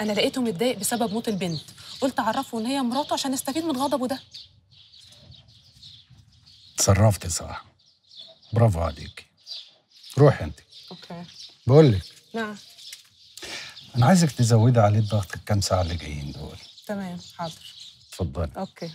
أنا لقيته متضايق بسبب موت البنت. قلت أعرفه إن هي مراته عشان يستفيد من غضبه ده. تصرفتي صح. برافو عليكي روحي أنت. okay. بقول لك. نعم. أنا عايزك تزودي عليه الضغط الكام ساعة اللي جايين دول. تمام حاضر. اتفضلي. okay.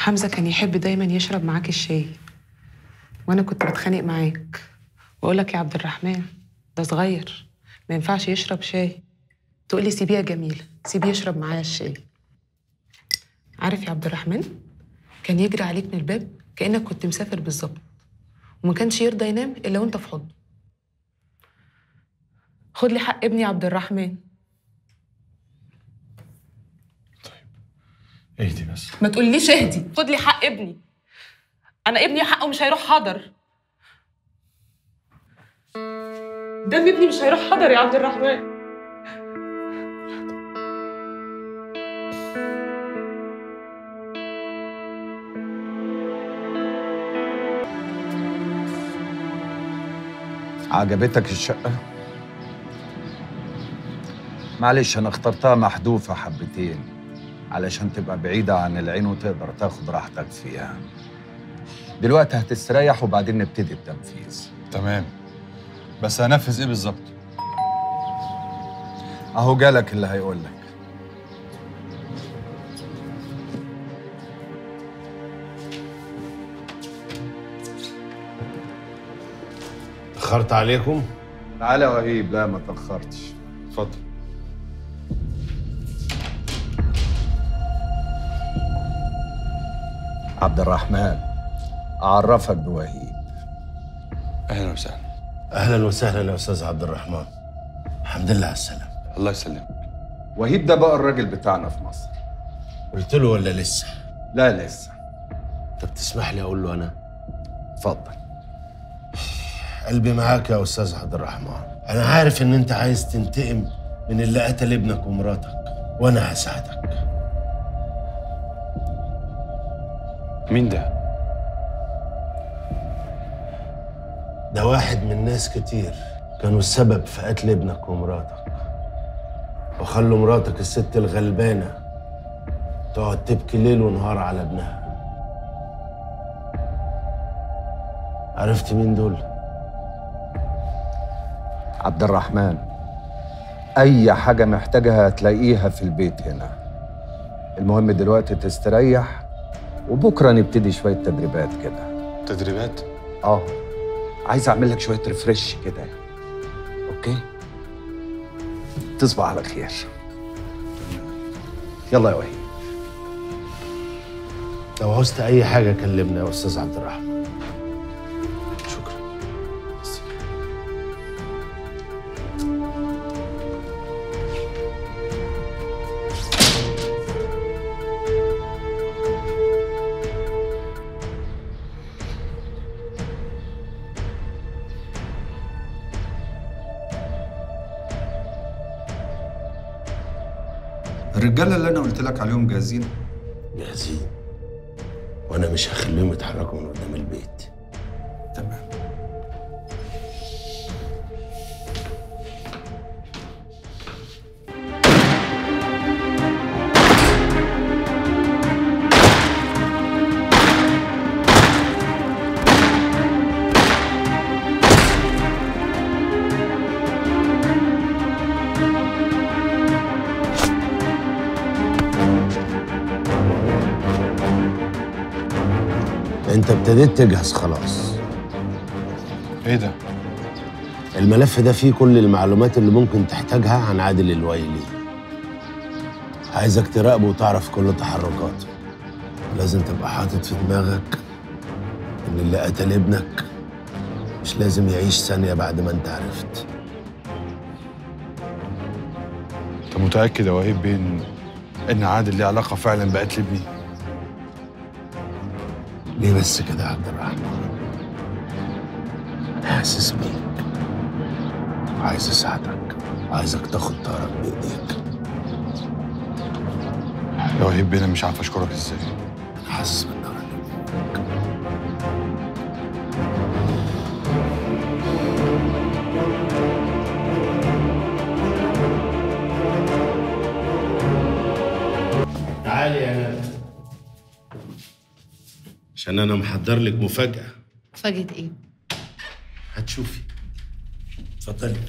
حمزة كان يحب دايما يشرب معاك الشاي. وأنا كنت بتخانق معاك. وأقول لك يا عبد الرحمن ده صغير ما ينفعش يشرب شاي. تقولي سيبيه يا جميل سيبيه يشرب معايا الشاي. عارف يا عبد الرحمن كان يجري عليك من الباب كأنك كنت مسافر بالظبط. وما كانش يرضى ينام إلا وأنت في حضنه خد لي حق ابني عبد الرحمن. اهدي بس. ما تقوليش اهدي. خد لي حق ابني. أنا ابني حقه مش هيروح حضر. دم ابني مش هيروح حضر يا عبد الرحمن. عجبتك الشقة؟ معلش أنا اخترتها محذوفة حبتين. علشان تبقى بعيدة عن العين وتقدر تاخد راحتك فيها. دلوقتي هتستريح وبعدين نبتدي التنفيذ. تمام. بس هنفذ إيه بالظبط؟ أهو جالك اللي هيقولك اخرت عليكم؟ تعالى يا وهيب. لا ما تأخرتش. اتفضل. عبد الرحمن أعرفك بوهيب. أهلا وسهلا. أهلا وسهلا يا أستاذ عبد الرحمن الحمد لله على السلامة. الله يسلمك. وهيب ده بقى الراجل بتاعنا في مصر. قلت له ولا لسه؟ لا لسه. طب تسمح لي أقول له أنا؟ اتفضل. قلبي معاك يا أستاذ عبد الرحمن أنا عارف إن أنت عايز تنتقم من اللي قتل ابنك ومراتك وأنا هساعدك. مين ده؟ ده واحد من ناس كتير كانوا السبب في قتل ابنك ومراتك. وخلوا مراتك الست الغلبانة تقعد تبكي ليل ونهار على ابنها. عرفت مين دول؟ عبد الرحمن أي حاجة محتاجها هتلاقيها في البيت هنا. المهم دلوقتي تستريح وبكرة نبتدي شوية تدريبات كده. تدريبات؟ آه. عايز أعمل لك شوية refresh كده. okay؟ تصبح على خير. يلا يا وهيب لو عوزت أي حاجة كلمنا يا أستاذ عبد الرحمن. الرجالة اللي أنا قلت لك عليهم جاهزين. جاهزين؟ وأنا مش هخليهم يتحركوا من قدام البيت. تمام. أنت ابتديت تجهز خلاص. إيه ده؟ الملف ده فيه كل المعلومات اللي ممكن تحتاجها عن عادل الويلي. عايزك تراقبه وتعرف كل تحركاته. لازم تبقى حاطط في دماغك إن اللي قتل ابنك مش لازم يعيش ثانية بعد ما أنت عرفت. أنت متأكد يا وهيب بين إن عادل ليه علاقة فعلا بقتل ابني؟ ليه بس كده يا عبد الرحمن؟ حاسس بيك. عايز اساعدك. عايزك تاخد طارق بإيديك. يا وهيب أنا مش عارف أشكرك إزاي. أنا حاسس عشان أنا محضر لك مفاجأة. فاجئة إيه؟ هتشوفي. اتفضلي.